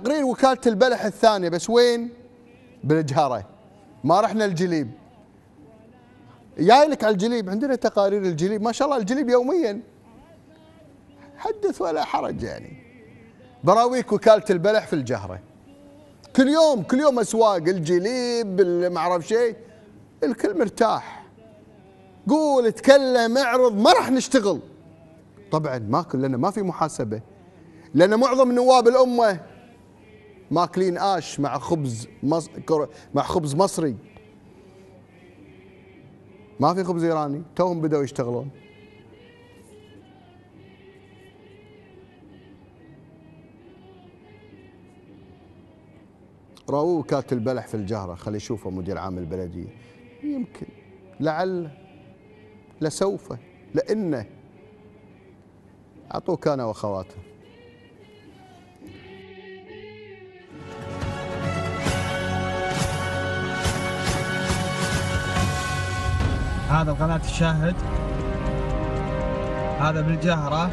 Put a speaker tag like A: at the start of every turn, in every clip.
A: تقرير وكالة البلح الثانية بس وين؟ بالجهرة. ما رحنا الجليب. جاي لك على الجليب. عندنا تقارير الجليب. ما شاء الله الجليب يوميا. حدث ولا حرج يعني. براويك وكالة البلح في الجهرة. كل يوم كل يوم أسواق. الجليب ما أعرف شيء. الكل مرتاح. قول اتكلم اعرض. ما راح نشتغل. طبعا ماكل لأن ما في محاسبة. لأن معظم نواب الأمة ماكلين آش مع خبز مص... مع خبز مصري. ما في خبز إيراني؟ توهم بدأوا يشتغلون. راووا وكالة البلح في الجهرة خلي يشوفه مدير عام البلدية. يمكن. لعل لسوف لأنه. أعطوه كان وأخواته.
B: هذا قناة الشاهد. هذا بالجهرة.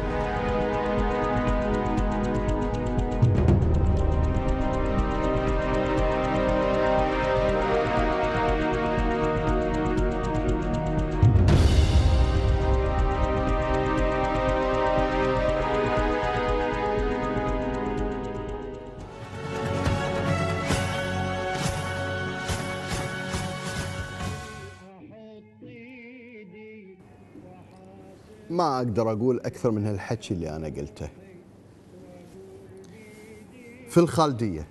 A: ما أقدر أقول أكثر من هالحكي اللي أنا قلته. في الخالدية.